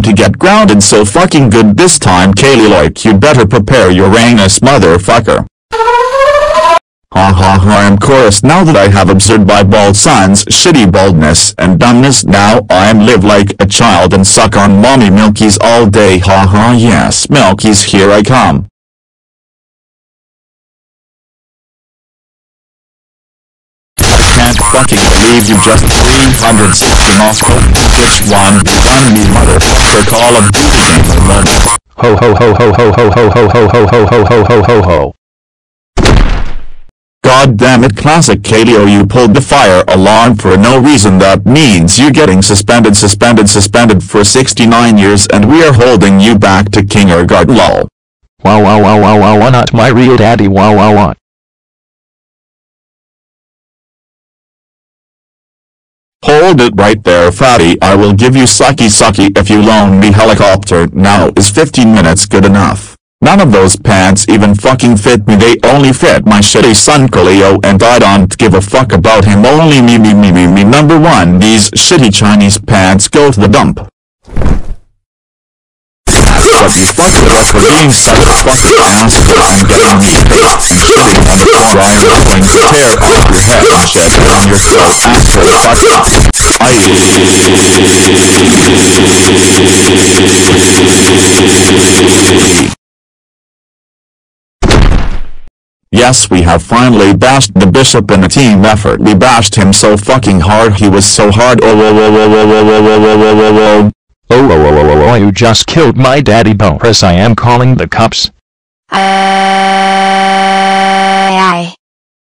going to get grounded so fucking good this time Kaylee like you'd better prepare your anus motherfucker. Ha ha ha I'm chorus now that I have observed my bald son's shitty baldness and dumbness now I'm live like a child and suck on mommy milkies all day ha ha yes milkies here I come. Fucking believe you just 360 Moscow. Which one won me motherfucker Call of Duty game mode. Ho ho ho ho ho ho ho ho ho ho ho ho ho ho ho ho. God damn it classic Caillou you pulled the fire alarm for no reason that means you getting suspended suspended suspended for 69 years and we are holding you back to kindergarten lol. Wow wow wow wow wow wow not my real daddy wow wow wow. Hold it right there fatty. I will give you sucky sucky if you loan me helicopter. Now is 15 minutes good enough. None of those pants even fucking fit me. They only fit my shitty son Caillou and I don't give a fuck about him. Only me me me me me. Number one these shitty Chinese pants go to the dump. But you fuck with us for being such a fucking asshole and getting me pissed and shitting on the floor I am going to tear your head and on your throat asshole fuck I Yes we have finally bashed the bishop in a team effort we bashed him so fucking hard he was so hard oh whoa whoa whoa whoa whoa whoa whoa whoa whoa whoa whoa Oh oh oh oh oh oh you just killed my daddy bonus I am calling the cops. Uh...